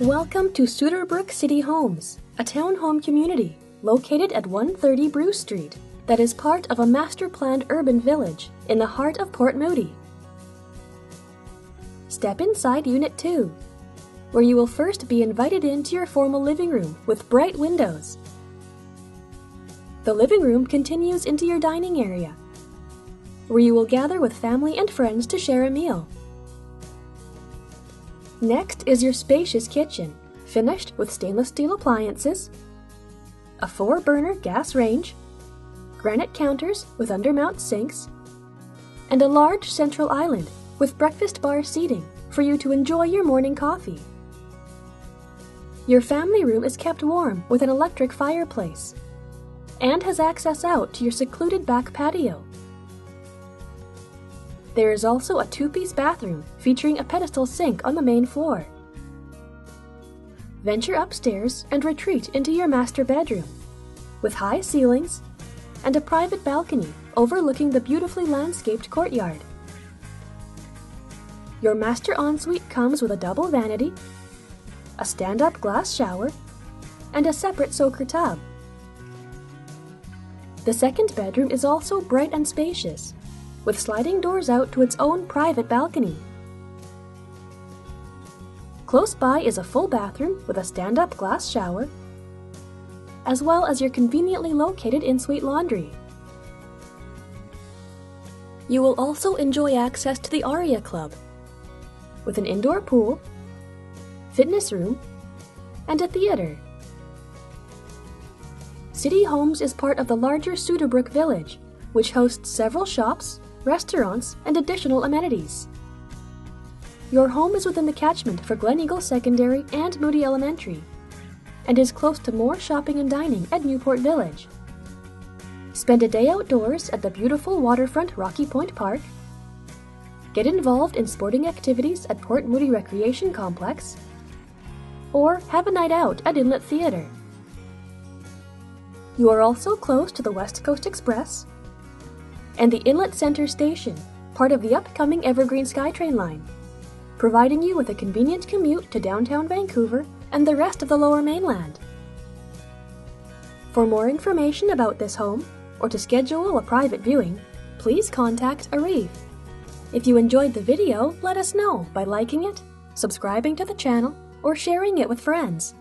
Welcome to Suterbrook City Homes, a townhome community located at 130 Brew Street that is part of a master planned urban village in the heart of Port Moody. Step inside Unit 2, where you will first be invited into your formal living room with bright windows. The living room continues into your dining area, where you will gather with family and friends to share a meal. Next is your spacious kitchen, finished with stainless steel appliances, a four burner gas range, granite counters with undermount sinks, and a large central island with breakfast bar seating for you to enjoy your morning coffee. Your family room is kept warm with an electric fireplace and has access out to your secluded back patio. There is also a two piece bathroom featuring a pedestal sink on the main floor. Venture upstairs and retreat into your master bedroom with high ceilings and a private balcony overlooking the beautifully landscaped courtyard. Your master ensuite comes with a double vanity, a stand up glass shower, and a separate soaker tub. The second bedroom is also bright and spacious with sliding doors out to its own private balcony. Close by is a full bathroom with a stand up glass shower, as well as your conveniently located in suite laundry. You will also enjoy access to the Aria Club with an indoor pool, fitness room, and a theater. City Homes is part of the larger Suterbrook Village, which hosts several shops, restaurants, and additional amenities. Your home is within the catchment for Gleneagle Secondary and Moody Elementary, and is close to more shopping and dining at Newport Village. Spend a day outdoors at the beautiful waterfront Rocky Point Park. Get involved in sporting activities at Port Moody Recreation Complex. Or have a night out at Inlet Theatre. You are also close to the West Coast Express, and the Inlet Center Station, part of the upcoming Evergreen SkyTrain line, providing you with a convenient commute to downtown Vancouver and the rest of the lower mainland. For more information about this home, or to schedule a private viewing, please contact Arif. If you enjoyed the video, let us know by liking it, subscribing to the channel, or sharing it with friends.